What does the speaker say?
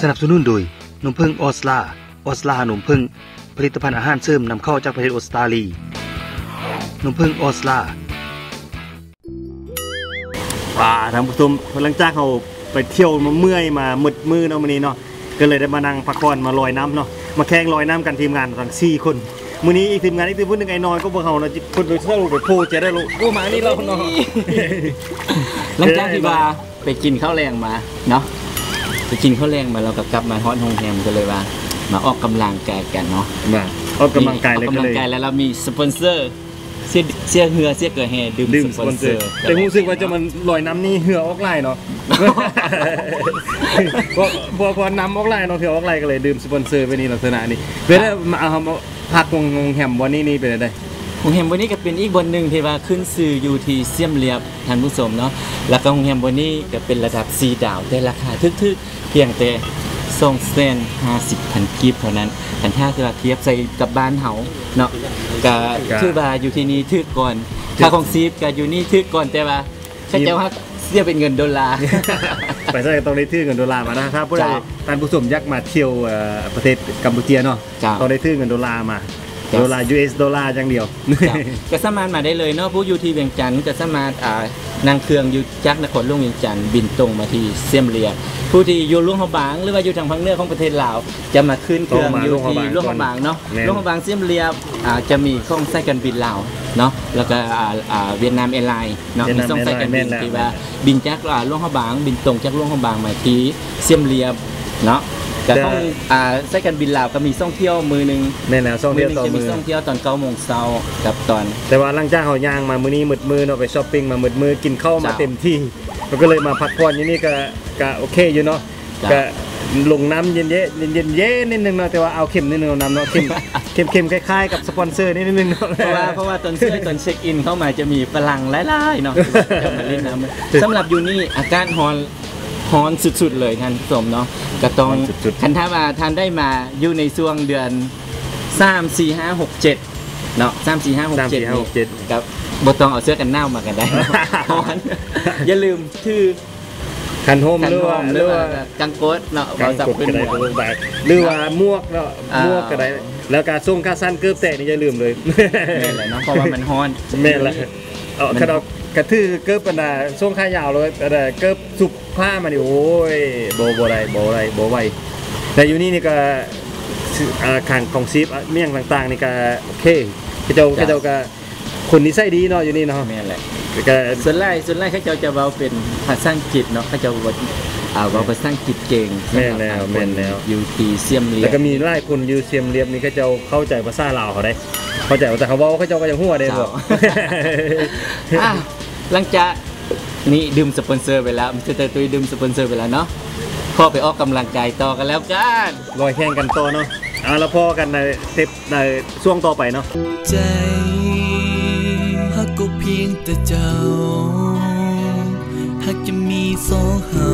สนับสนุนโดยนมพึ่งออสลาออสลานมพึ่ง ผลิตภัณฑ์อาหารเสริมนำเข้าจากประเทศออสตราลีนมพึ่งออสลาป่าทางผู้ชมหลังจากเขาไปเที่ยวมาเมื่อยมามึดมือเนาะมื้อนี้เนาะก็เลยได้มานั่งพักผ่อนมาลอยน้ำเนาะมาแข่งลอยน้ำกันทีมงานทั้ง4คนมื้อนี้อีกทีมงานอีกทีมนึงไอ้น้อยก็บ่เฮาเนาะคนโดยสรุปไปโพจะได้รู้โอ้มานี่เราเนาะหลังจากที่ว่าไปกินข้าวแรงมาเนาะ ไปกินข้าวแรงมาเราก็กลับมาฮอดโรงแรมก็เลยว่า มาออกกำลังกายกันเนาะมาออกกำลังกายเลยออกก็กำลัเลงยกายแล้วเรามีสปอนเซอร์เสื้อเสื้อเหือเสื้อเกิดแฮดื่มดื่มสสปปออนนเซเซออร์ร์แต่รู้สึกว่าจะมันลอยน้ำนี่เหือออกไหลเนาะเพราะพอพอน้ำออกไหลเนาะเหือออกไหลก็เลยดื่มสปอนเซอร์ไปนี่ลักษณะนี้เวลามาเอามาพักวงงแฮมวันนี้นี่เป็นได โรงแรมวันนี้ก็เป็นอีกบนหนึ่งที่ว่าขึ้นสื่ออยู่ที่เซียมเรียบท่านผู้ชมเนาะแล้วก็โรงแรมวันนี้ก็เป็นระดับ4ดาวแต่ราคาทึกๆ เพียงแต่2เซน50,000กีบเท่านั้นแต่ถ้าจะเทียบใส่กับบ้านเฮาเนาะก็คือว่าอยู่ที่นี่ทึกก่อนค่าของซีฟก็อยู่นี่ทึกก่อนแต่ว่าเขาเจ้าว่าเสียเป็นเงินดอลลาร์ไปใส่ต้องได้ทื่อเงินดอลลาร์มานะถ้าผู้ใดจ้ะท่านผู้ชมอยากมาเที่ยวเอ่อประเทศกัมพูเชียเนาะจ้ะต้องได้ทื่อเงินดอลลาร์มา จ้ะดอลลาร์ US ดอลลาร์อย่างเดียวจ้ะก็สามารถมาได้เลยเนาะผู้อยู่ที่เวียงจันทร์ก็สามารถอ่านั่งเครื่องอยู่จากนครหลวงเวียงจันทร์บินตรงมาที่เซียมเรียบผู้ที่อยู่หลุงเฮาบาง หรือว่าอยู่ทางภาคเหนือของประเทศลาวจะมาขึ้นเครื่องต้องมาอยู่หลวงเฮาที่บางหลุงเฮาบางเนาะแม่นหลุงเฮาบางเซียมเรียบอ่าจะมีช่องสายการบินลาวเนาะแล้วก็อ่าอ่าเวียดนามแอร์ไลน์เนาะเวียดมีนามช่องสายการบินแม่นแล้วที่ว่าบินจากอ่าหลุงเฮาบาง บินตรงจากหลุงเฮาบางมาที่เซียมเรียบเนาะ ก็ต้องอ่าสายการบินลาวก็มีช่องเที่ยวมือหนึงแน่นแล้วซ่องมืเดีอยวหนึงต่อจะมีมือช่องเที่ยวตอน9โมงเช้ากับตอน แต่ว่าหลังจากเขาย่างมามื้อนี้มืดมือเนาะไปช้อปปิ้งมามืดมือกินข้าวมาจ้ะเต็มที่เราก็เลยมาพักผ่อนอยู่นี่ก็ก็โอเคอยู่เนาะจ้ะก็ลงน้ำเย็นๆเย็นๆเย็นนิดนึงเนาะแต่ว่าเอาเค็มนิดนึงเอาน้ำเนาะเค็มเค็มเค็มคล้ายๆกับสปอนเซอร์นิดนึงเนาะเพราะว่าเพราะว่าตอนเสื้อตอนเช็คอินเข้ามาจะมีฝรั่งหลายๆเนาะจะมาเล่นน้ำสำหรับยูนี่อากาศฮอน ฮอนสุดๆเลยท่านผู้ชมเนาะก็ต้องร้อนสุดๆคันถ้ามาทานได้มาอยู่ในช่วงเดือน3 4 5 6 7เนาะ3 4 5 6สามสี่7ห้าหกเจ็ดกับบ่ต้องเอาเสื้อกันหนาวมากันได้ฮอนอย่าลืมชื่อคันโฮมกันหรือหอว่ามหหรืรืออว่าว่ากังโกดเนาะกาเอารสับกดขึ้นก็ได้หมลดงไปหรือว่าหมวกเนาะอ่าหมวกก็ได้แล้วการส่งค่าสั้นเกือบแตกนี่อย่าลืมเลยแม่นแหละเนาะเพราะว่ามันฮอนแม่นละเอากระดอก กระทือเกิบปานดาส่งค่ายาวเลยแต่าเกิบสุบผ้ามานี่โอ้ยบ่บ่ได้บ่ได้บ่ไหวแต่อยู่นี่นี่ก็อ่าข้างของซีฟอะเมี่ยงต่างๆนี่ก็โอเคเขาเจ้าเขาเจ้าก็คนนิสัยดีเนาะอยู่นี่เนาะแม่นแหละก็ส่วนแรกส่วนแรกเขาเจ้าจะเว้าเป็นภาษาอังกฤษเนาะเขาเจ้าเว้าอ่าเว้าภาษาอังกฤษเก่งแม่นแล้วแม่นแล้วอยู่ที่เซียมเรียแล้วก็มีหลายคนอยู่เซียมเรียบนี่เขาเจ้าเข้าใจภาษาลาวเขาได้เข้าใจแต่เขาเว้าเขาเจ้าก็ยังหัวได้บ่อะ หลังจากนี่ดื่มสปอนเซอร์ไปแล้วมิสเตอร์ตุ้ยดื่มสปอนเซอร์ไปแล้วเนาะพอไปออกกำลังกายต่อกันแล้วกันลอยแข่งกันต่อเนาะเอาแล้วพอกันในเทปในช่วงต่อไปเนาะใจหักก็เพียงแต่เจ้าหากจะมีสองเฮา